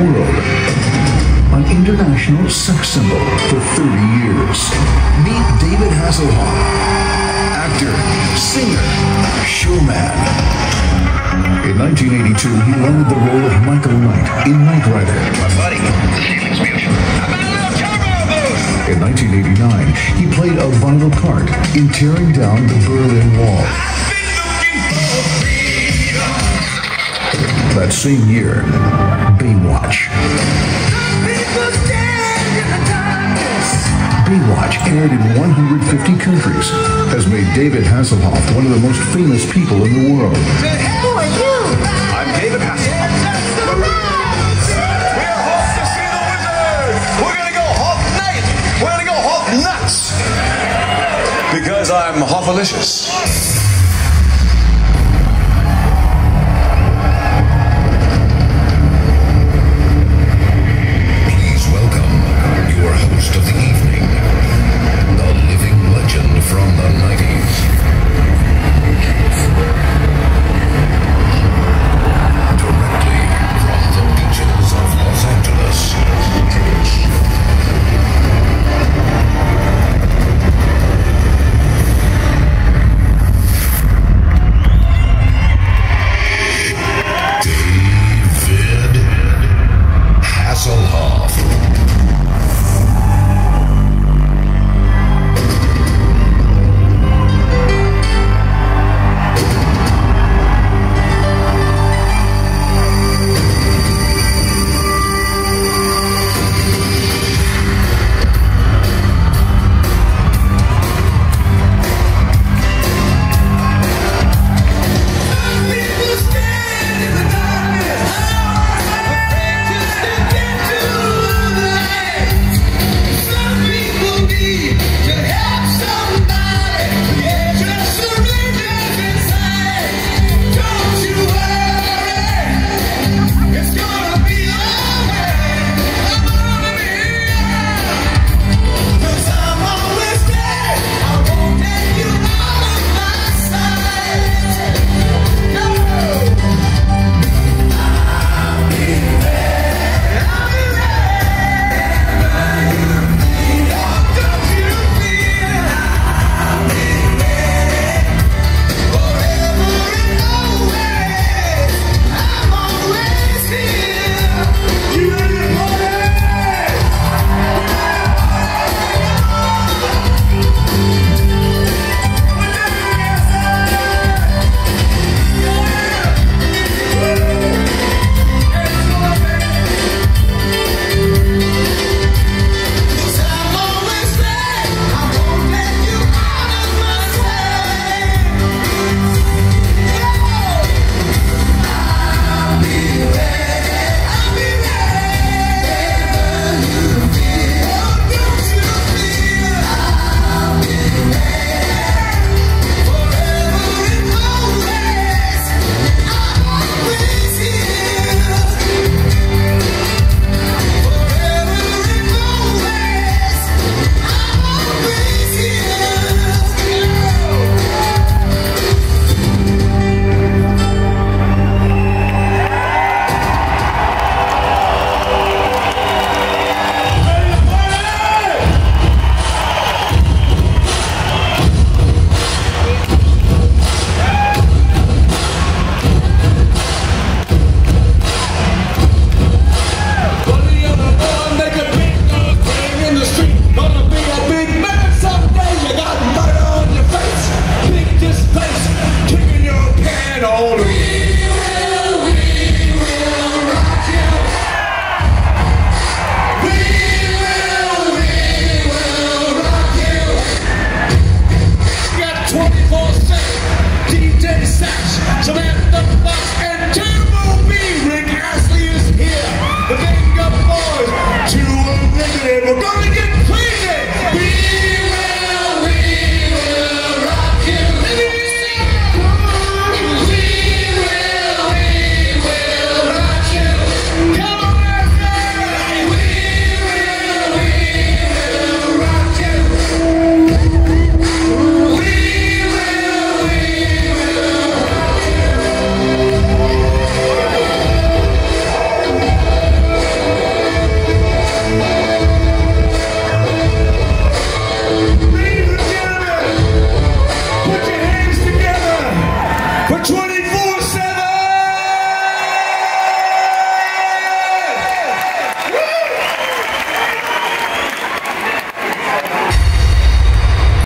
in world. An international sex symbol for 30 years. Meet David Hasselhoff. Actor, singer, showman. In 1982, he landed the role of Michael Knight in Knight Rider. My buddy, the ceiling's beautiful. How about a little turbo boost? In 1989, he played a vital part in tearing down the Berlin Wall. I've been looking for freedom. That same year, Baywatch. People stand in. Baywatch aired in 150 countries, has made David Hasselhoff one of the most famous people in the world. Who are you? I'm David Hasselhoff. We're off to see the wizard. We're gonna go half night. We're gonna go half nuts. Because I'm half-alicious.